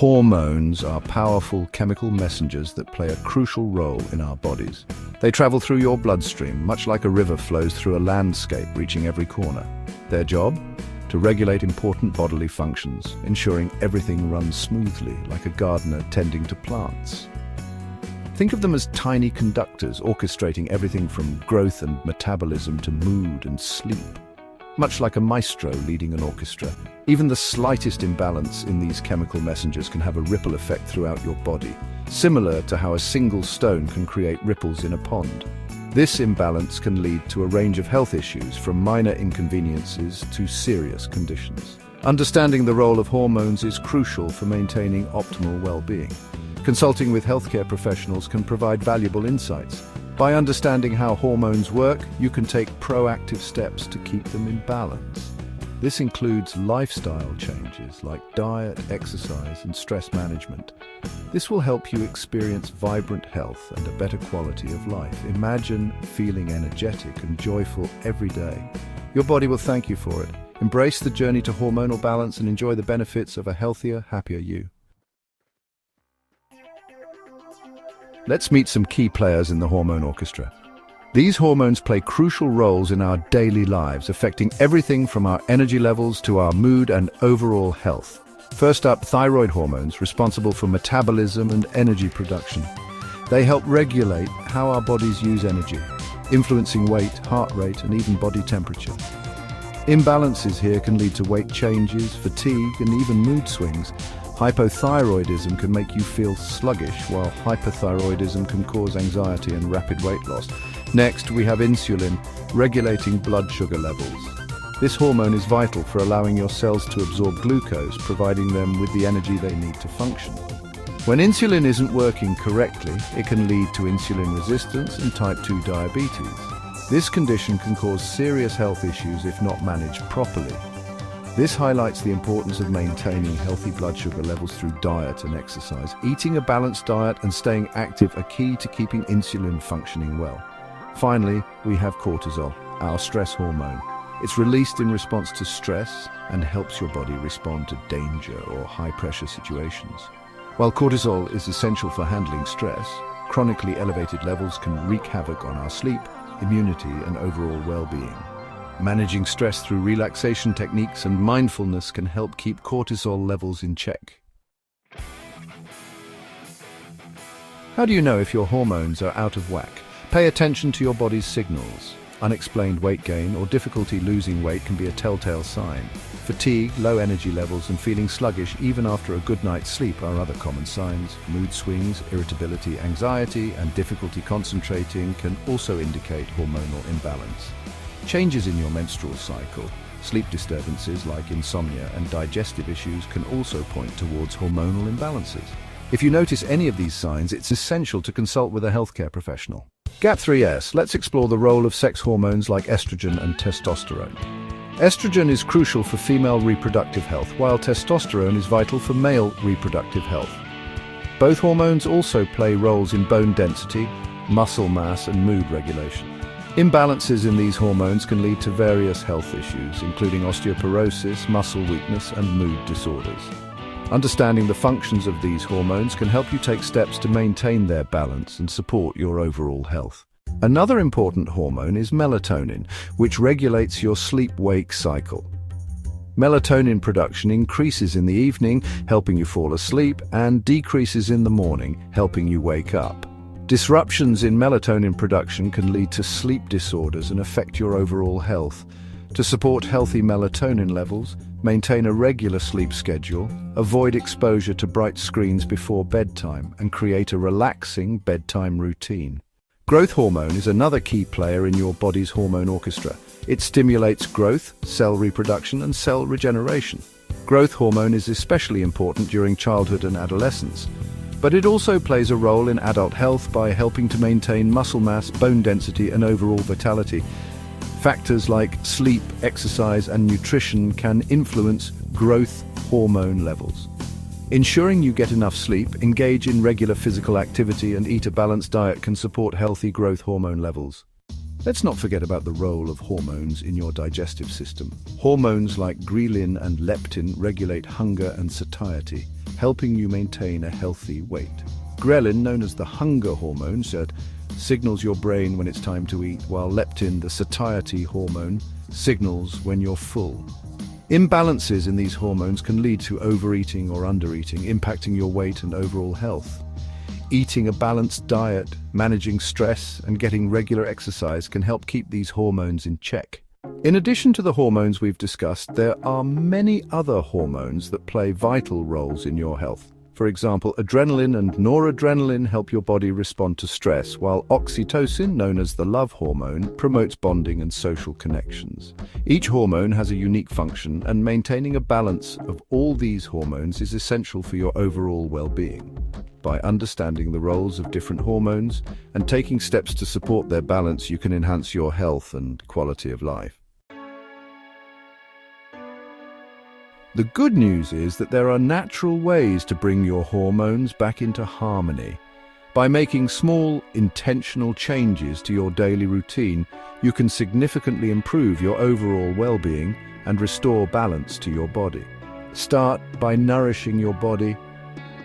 Hormones are powerful chemical messengers that play a crucial role in our bodies. They travel through your bloodstream, much like a river flows through a landscape, reaching every corner. Their job? To regulate important bodily functions, ensuring everything runs smoothly, like a gardener tending to plants. Think of them as tiny conductors, orchestrating everything from growth and metabolism to mood and sleep. Much like a maestro leading an orchestra, even the slightest imbalance in these chemical messengers can have a ripple effect throughout your body, similar to how a single stone can create ripples in a pond. This imbalance can lead to a range of health issues, from minor inconveniences to serious conditions. Understanding the role of hormones is crucial for maintaining optimal well-being. Consulting with healthcare professionals can provide valuable insights. By understanding how hormones work, you can take proactive steps to keep them in balance. This includes lifestyle changes like diet, exercise and stress management. This will help you experience vibrant health and a better quality of life. Imagine feeling energetic and joyful every day. Your body will thank you for it. Embrace the journey to hormonal balance and enjoy the benefits of a healthier, happier you. Let's meet some key players in the hormone orchestra. These hormones play crucial roles in our daily lives, affecting everything from our energy levels to our mood and overall health. First up, thyroid hormones, responsible for metabolism and energy production. They help regulate how our bodies use energy, influencing weight, heart rate, and even body temperature. Imbalances here can lead to weight changes, fatigue, and even mood swings, Hypothyroidism can make you feel sluggish, while hyperthyroidism can cause anxiety and rapid weight loss. Next, we have insulin, regulating blood sugar levels. This hormone is vital for allowing your cells to absorb glucose, providing them with the energy they need to function. When insulin isn't working correctly, it can lead to insulin resistance and type 2 diabetes. This condition can cause serious health issues if not managed properly. This highlights the importance of maintaining healthy blood sugar levels through diet and exercise. Eating a balanced diet and staying active are key to keeping insulin functioning well. Finally, we have cortisol, our stress hormone. It's released in response to stress and helps your body respond to danger or high-pressure situations. While cortisol is essential for handling stress, chronically elevated levels can wreak havoc on our sleep, immunity and overall well-being. Managing stress through relaxation techniques and mindfulness can help keep cortisol levels in check. How do you know if your hormones are out of whack? Pay attention to your body's signals. Unexplained weight gain or difficulty losing weight can be a telltale sign. Fatigue, low energy levels and feeling sluggish even after a good night's sleep are other common signs. Mood swings, irritability, anxiety and difficulty concentrating can also indicate hormonal imbalance. Changes in your menstrual cycle, sleep disturbances like insomnia and digestive issues can also point towards hormonal imbalances. If you notice any of these signs, it's essential to consult with a healthcare professional. GAP3S, let's explore the role of sex hormones like estrogen and testosterone. Estrogen is crucial for female reproductive health, while testosterone is vital for male reproductive health. Both hormones also play roles in bone density, muscle mass and mood regulation. Imbalances in these hormones can lead to various health issues, including osteoporosis, muscle weakness and mood disorders. Understanding the functions of these hormones can help you take steps to maintain their balance and support your overall health. Another important hormone is melatonin, which regulates your sleep-wake cycle. Melatonin production increases in the evening, helping you fall asleep, and decreases in the morning, helping you wake up. Disruptions in melatonin production can lead to sleep disorders and affect your overall health. To support healthy melatonin levels, maintain a regular sleep schedule, avoid exposure to bright screens before bedtime, and create a relaxing bedtime routine. Growth hormone is another key player in your body's hormone orchestra. It stimulates growth, cell reproduction, and cell regeneration. Growth hormone is especially important during childhood and adolescence. But it also plays a role in adult health by helping to maintain muscle mass, bone density and overall vitality. Factors like sleep, exercise and nutrition can influence growth hormone levels. Ensuring you get enough sleep, engage in regular physical activity and eat a balanced diet can support healthy growth hormone levels. Let's not forget about the role of hormones in your digestive system. Hormones like ghrelin and leptin regulate hunger and satiety, helping you maintain a healthy weight. Ghrelin, known as the hunger hormone, said, signals your brain when it's time to eat, while leptin, the satiety hormone, signals when you're full. Imbalances in these hormones can lead to overeating or undereating, impacting your weight and overall health. Eating a balanced diet, managing stress, and getting regular exercise can help keep these hormones in check. In addition to the hormones we've discussed, there are many other hormones that play vital roles in your health. For example, adrenaline and noradrenaline help your body respond to stress, while oxytocin, known as the love hormone, promotes bonding and social connections. Each hormone has a unique function, and maintaining a balance of all these hormones is essential for your overall well-being. By understanding the roles of different hormones and taking steps to support their balance, you can enhance your health and quality of life. The good news is that there are natural ways to bring your hormones back into harmony. By making small, intentional changes to your daily routine, you can significantly improve your overall well-being and restore balance to your body. Start by nourishing your body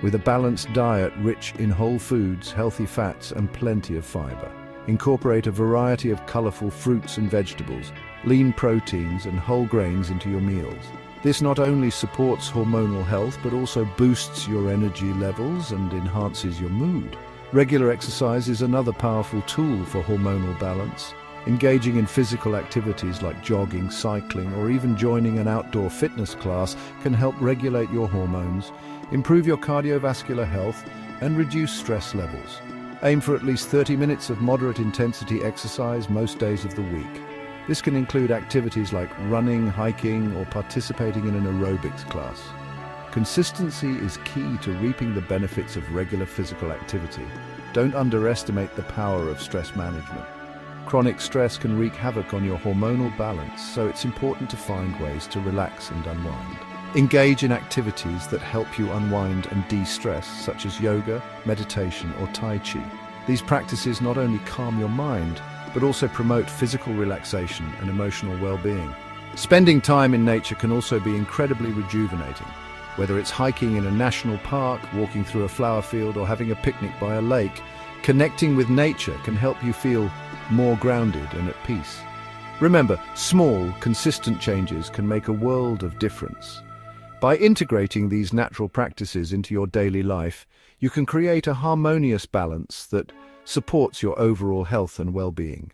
with a balanced diet rich in whole foods, healthy fats and plenty of fiber. Incorporate a variety of colorful fruits and vegetables, lean proteins and whole grains into your meals. This not only supports hormonal health, but also boosts your energy levels and enhances your mood. Regular exercise is another powerful tool for hormonal balance. Engaging in physical activities like jogging, cycling, or even joining an outdoor fitness class can help regulate your hormones, improve your cardiovascular health, and reduce stress levels. Aim for at least 30 minutes of moderate intensity exercise most days of the week. This can include activities like running, hiking, or participating in an aerobics class. Consistency is key to reaping the benefits of regular physical activity. Don't underestimate the power of stress management. Chronic stress can wreak havoc on your hormonal balance, so it's important to find ways to relax and unwind. Engage in activities that help you unwind and de-stress, such as yoga, meditation, or Tai Chi. These practices not only calm your mind, but also promote physical relaxation and emotional well-being. Spending time in nature can also be incredibly rejuvenating, whether it's hiking in a national park, walking through a flower field, or having a picnic by a lake. Connecting with nature can help you feel more grounded and at peace. Remember, small, consistent changes can make a world of difference. By integrating these natural practices into your daily life, you can create a harmonious balance that supports your overall health and well-being.